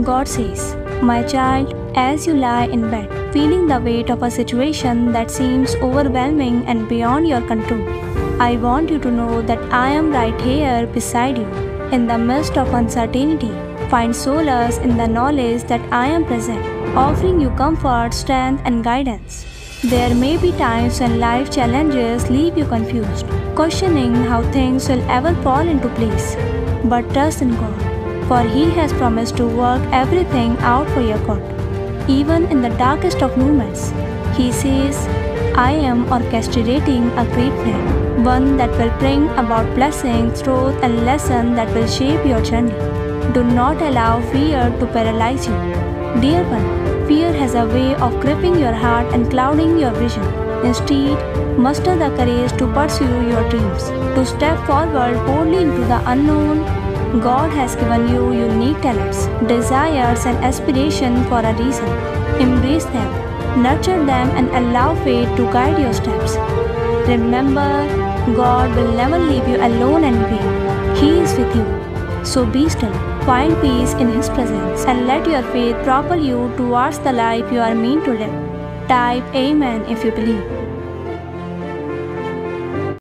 God says, My child, as you lie in bed, feeling the weight of a situation that seems overwhelming and beyond your control, I want you to know that I am right here beside you. In the midst of uncertainty, find solace in the knowledge that I am present, offering you comfort, strength, and guidance. There may be times when life challenges leave you confused, questioning how things will ever fall into place. But trust in God, for He has promised to work everything out for your good. Even in the darkest of moments, He says, I am orchestrating a great plan, one that will bring about blessings, truth, and lesson that will shape your journey. Do not allow fear to paralyze you. Dear one, Fear has a way of gripping your heart and clouding your vision. Instead, muster the courage to pursue your dreams, to step forward boldly into the unknown. God has given you unique talents, desires, and aspirations for a reason. Embrace them, nurture them, and allow fate to guide your steps. Remember, God will never leave you alone and weak. He is with you. So be still, find peace in His presence, and let your faith propel you towards the life you are meant to live. Type Amen if you believe.